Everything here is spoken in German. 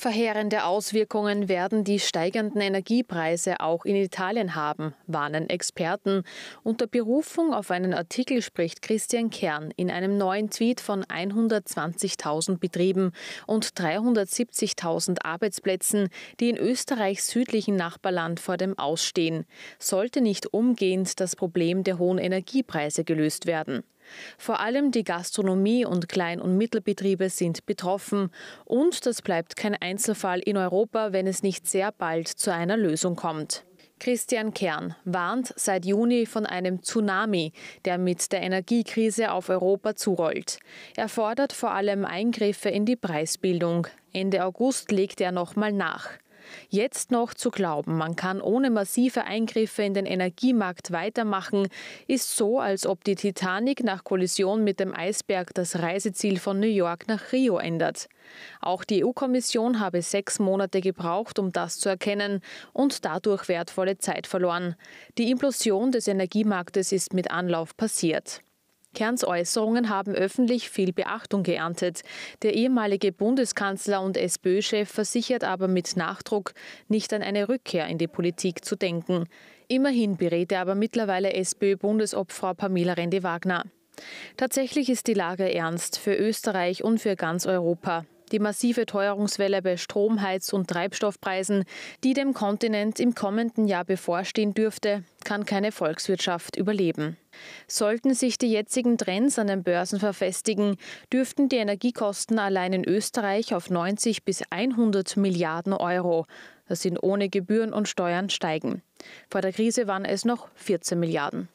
Verheerende Auswirkungen werden die steigenden Energiepreise auch in Italien haben, warnen Experten. Unter Berufung auf einen Artikel spricht Christian Kern in einem neuen Tweet von 120.000 Betrieben und 370.000 Arbeitsplätzen, die in Österreichs südlichen Nachbarland vor dem Ausstehen. Sollte nicht umgehend das Problem der hohen Energiepreise gelöst werden. Vor allem die Gastronomie und Klein- und Mittelbetriebe sind betroffen. Und das bleibt kein Einzelfall in Europa, wenn es nicht sehr bald zu einer Lösung kommt. Christian Kern warnt seit Juni von einem Tsunami, der mit der Energiekrise auf Europa zurollt. Er fordert vor allem Eingriffe in die Preisbildung. Ende August legt er nochmal nach. Jetzt noch zu glauben, man kann ohne massive Eingriffe in den Energiemarkt weitermachen, ist so, als ob die Titanic nach Kollision mit dem Eisberg das Reiseziel von New York nach Rio ändert. Auch die EU-Kommission habe sechs Monate gebraucht, um das zu erkennen und dadurch wertvolle Zeit verloren. Die Implosion des Energiemarktes ist mit Anlauf passiert. Kerns Äußerungen haben öffentlich viel Beachtung geerntet. Der ehemalige Bundeskanzler und SPÖ-Chef versichert aber mit Nachdruck, nicht an eine Rückkehr in die Politik zu denken. Immerhin berät er aber mittlerweile SPÖ-Bundesobfrau Pamela Rendi-Wagner. Tatsächlich ist die Lage ernst für Österreich und für ganz Europa. Die massive Teuerungswelle bei Strom, Heiz- und Treibstoffpreisen, die dem Kontinent im kommenden Jahr bevorstehen dürfte, kann keine Volkswirtschaft überleben. Sollten sich die jetzigen Trends an den Börsen verfestigen, dürften die Energiekosten allein in Österreich auf 90 bis 100 Milliarden Euro, das sind ohne Gebühren und Steuern, steigen. Vor der Krise waren es noch 14 Milliarden.